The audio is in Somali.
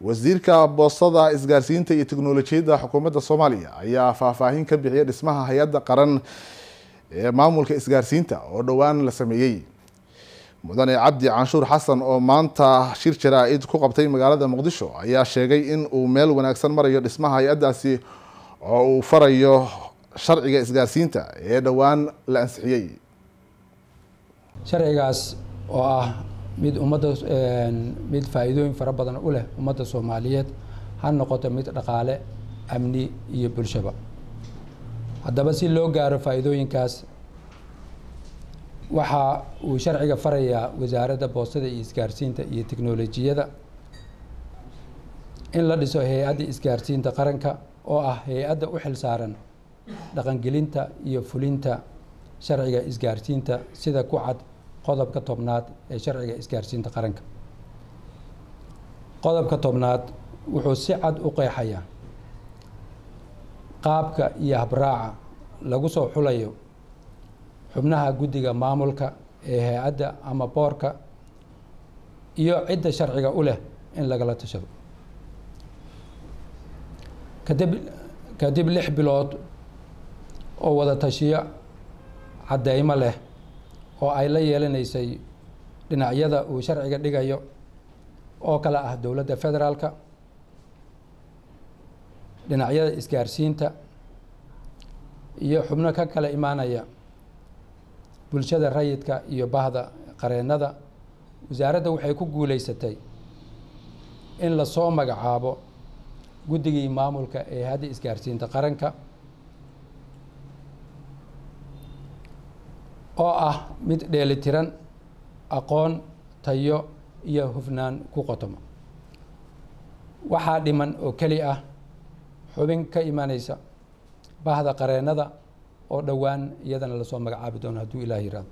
wasiirka boostada isgaarsiinta iyo teknolojiyadda xukuumadda soomaaliya ayaa faahfaahin ka bixiyay dhismaha hay'adda qaran ee maamulka isgaarsiinta oo dhowaan la sameeyey. Mudane cabdi canshuur xasan oo maanta shir jaraa-id ku qabtay magaalada muqdisho ayaa sheegay in uu meel wanaagsan marayo dhismaha hay'addaasi oo uu farayo sharciga isgaarsiinta ee dhowaan la ansixiyey. Sharcigaas oo ah mid ummadda mid faa-iidooyin fara badan u leh ummadda soomaaliyeed ha noqoto mid dhaqaale amni iyo bulshaba. Haddaba si loo gaaro faa-iidooyinkaas waxa uu sharciga farayaa wasaaradda boostada iyo isgaarsiinta iyo teknolojiyada in la dhiso hay'adda isgaarsiinta qaranka oo ah hay'adda u xil saaran dhaqangelinta iyo fulinta sharciga isgaarsiinta sida ku cad qodobka tobnaad ee sharciga isgaarsiinta qaranka. Qodobka tobnaad wuxuu si cad u qeexayaa qaabka iyo habraaca lagu soo xulayo xubnaha guddiga maamulka ee hay'adda ama boorka iyo cidda sharciga u leh in lagala tashado. Kadib kadib lix bilood oo wada tashiyo caddeymo leh oo ay la yeelanaysay dhinacyada uu sharciga dhigayo oo kale ah dowladda federaalka dhinacyada isgaarsiinta iyo xubno ka kala imaanaya bulshada rayidka iyo bahda qareennada wasaaradda waxay ku guuleysatay in la soo magacaabo guddigii maamulka ee hadda isgaarsiinta qaranka oo ah mid dheelitiran aqoon tayo iyo hufnaan ku qotomo waxaa dhiman oo keli ah xubin ka imanaysa bahda qareennada oo dhowaan iyadana la soo magacaabi doono hadduu ilaah yiraahdo